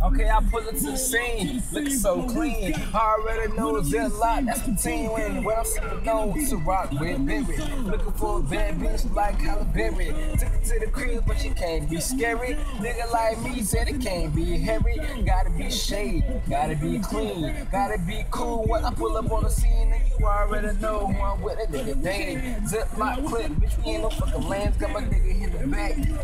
Okay, I pull it to the scene, looking so clean. I already know it's that lot, that's when when I'm sipping on to rock with Berry. Looking for a bad bitch like Halle Berry. Took it to the crib, but she can't be scary. Nigga like me said it can't be hairy. Gotta be shade, gotta be clean, gotta be cool. When I pull up on the scene, and you already know who I'm with. A nigga Dane, zip my clip, bitch. We ain't no fucking lands. Got my nigga in the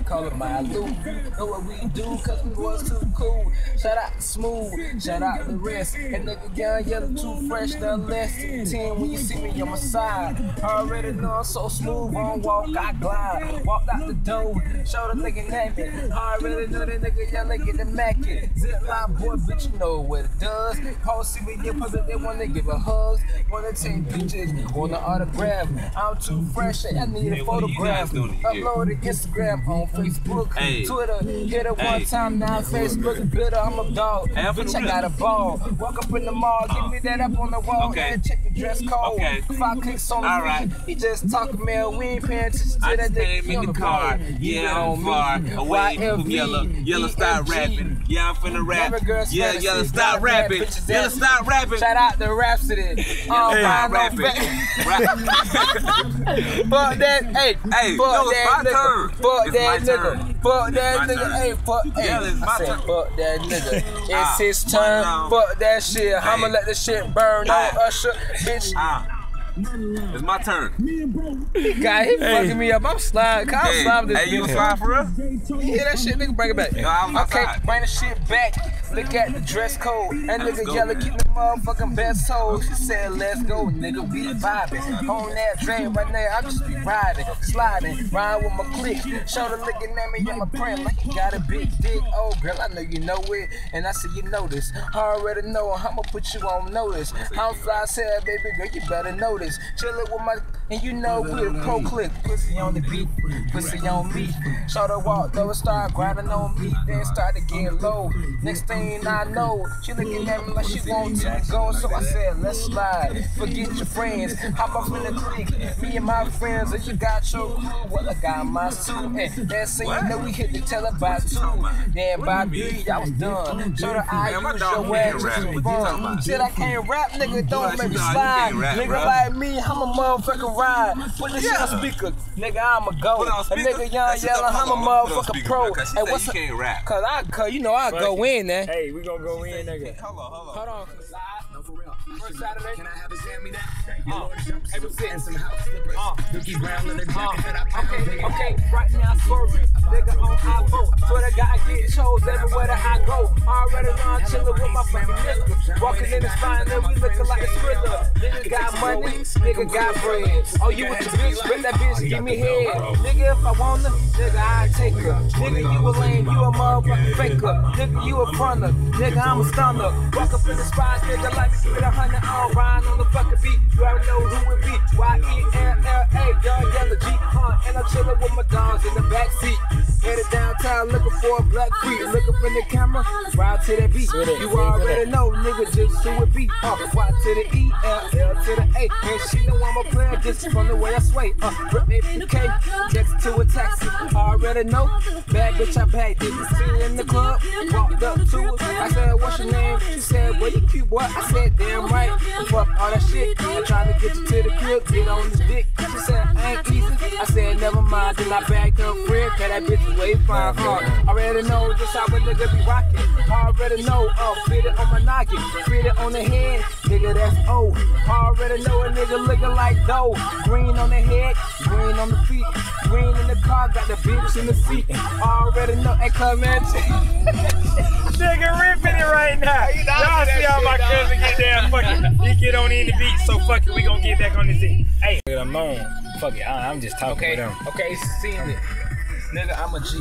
call it my loot. Know what we do, cause we was too cool. Shout out to Smooth, shout out the rest. And nigga young, Yella, too fresh, none less. Ten when you see me on my side. Already know I'm so smooth, on walk, I glide. Walked out the door, show the nigga naked. Already know that nigga Yella, get the Mac it. Zip line boy, bitch, you know what it does. Hoes see me in public, they wanna give a hug. Wanna take pictures, wanna autograph. I'm too fresh, and I need a photograph. Upload it Instagram on Facebook, Hey. Twitter. Hit it one Hey. time now, Facebook bitter. I'm a dog. Hey, I'm Bitch, I got a ball. Walk up in the mall, give me that up on the wall. Okay. And check the dress code. Okay. Five clicks on the All All right. He just talking, man. We ain't paying attention to I that nigga. in the car. phone. Yeah, You I'm far away from Yella. Yella, stop rapping. Yeah, I'm finna rap. Yeah, Yella, stop rap, rapping. Yella, stop rapping. Shout out to Rhapsody. Oh, Hey, man, no rapping. Fuck that, hey, Hey, fuck that my nigga, turn. fuck that nigga, fuck that nigga, hey, fuck, hey, I said fuck that nigga, it's Ah, his turn, fuck that shit, I'ma let the shit burn on Ah. Usher, bitch, Ah, it's my turn. guy, he fucking me up, I'm sliding, I'm Hey, sliding this hey, you bitch. slide for real? Yeah, that shit, nigga, bring it back. No, I was okay, outside. bring the shit back. Look at the dress code. That nigga go, Yella, man. keep the motherfucking best toes. She said, let's go, nigga, we vibing. On that train right there, I just be riding, sliding, riding with my click. Shoulder looking at me, I'm a print like you got a big dick. Oh, girl, I know you know it. And I said, you know this. I already know, I'ma put you on notice. I'm fly, said, baby girl, you better know this. Chillin' with my, and you know we a pro click. Pussy on the beat, pussy on me. Shoulder walk, though, start grinding on me, then start to get low. Next thing I know, she looking at me like she want to go. So I said, let's slide. Forget your friends. Hop up in the creek. Me and my friends, if you got your crew, well, I got my suit. And that's saying you know we hit the teller by two. Then by three, I was done. Show the I use your ass rap. just for fun. Said I can't rap, nigga, don't make me slide. Nigga like me, I'm a motherfucking ride. Put this shit on speaker. Nigga, I'm a go. Put on A nigga young That Yella, I'm a hold on, put it on motherfucking pro. bro, 'cause she Hey, what's up? Cause I, cause you know I go in there. Hey, we gonna go in, nigga. Hold on, hold on. Hold on. No, for real. First Saturday. Can I have his hand me down? Uh, know the jumps and some house slippers. Uh. Dookie brown leather Uh, jacket that I pound. okay, okay, right now swerving. Nigga on iPhone. Swear to God, I get chose everywhere that I go. Already know I'm chillin' with my fucking nigga. Walking in the spine, and we looking like a thriller. Nigga got money, nigga got bread. Oh, you with the bitch, but that bitch give me head. Nigga, if I wanna, nigga, I take her. Nigga, you a lame, you a motherfucking faker. Nigga, you a fronter. Nigga, I'm a stunner. Walk up in the spot, nigga, like me, give it a hundred all rhyme on the fucking beat. You already know who it be. Y-E-L-L-A, young Yella G, huh? And I'm chillin' with my dogs in the backseat. Headed downtown looking for a black freak. Look up in the camera, ride to that beat. You already know, nigga, just who it be. Uh, Y to the E, L, L to the A. And she know I'm a player just from the way I sway. Uh, rip me K, text to a taxi. Already know, bad bitch, I bagged it. See her in the club, walked up to her. I said, what's your name? She said, well, you cute, boy. I said, damn right. Fuck all that shit. I'm trying to get you to the crib, get on the dick. She said, I ain't easy. I said, never mind. Then I bagged her friend, cause that bitch way fine. Already know just how a nigga be rocking. Already know, uh, fit it on my noggin, fit it on the head. Nigga, that's O. Already know a nigga looking like dough. Green on the head, green on the feet. Green in the car, got the bitch in the seat. Already know, hey, Clemente. Nigga ripping it right now. Y'all see how my cousin get down fucking. He get on in the beat, so fuck it, we gonna get back on the Z. Hey, I'm on. Fuck it, I- I'm just talking Okay, with him. okay, seen it. Nigga, I'm a G.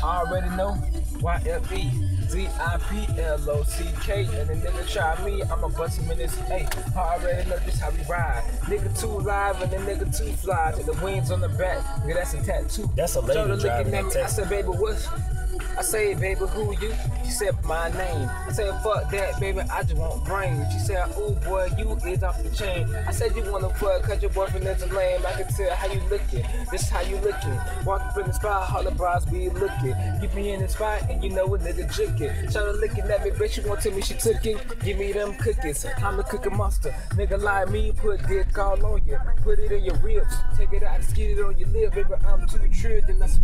I already know. Y-F-E. Z-I-P-L-O-C-K. And the nigga try me, I'ma bust him in his Hey, I already know this how we ride. Nigga too live and the nigga too fly. To the wings on the back. Nigga, that's a tattoo. That's a lady driving looking at that me. I said, baby, what's I say, baby, who you? She said, my name. I said, fuck that, baby, I just want brains. She said, ooh, boy, you is off the chain. I said, you wanna fuck, cause your boyfriend is a lame. I can tell how you looking. This is how you looking. Walk up in the spot, the bras be looking. You be in the spot, and you know a nigga jigging. cooking. Shawty looking at me, bet she want to tell me she took it. Give me them cookies. I'm the cooking monster. Nigga like me, put dick all on you. Put it in your ribs. Take it out skid it on your lip. Baby, I'm too trilled and that's.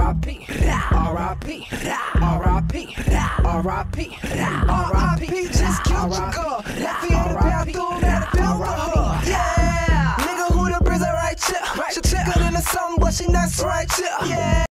R.I.P. R.I.P. R.I.P. R.I.P. R.I.P. Just killed your girl. Left in the bathroom, had a her. Yeah. Nigga, who the prison right here? She thicker than the song, but she not right here. Yeah.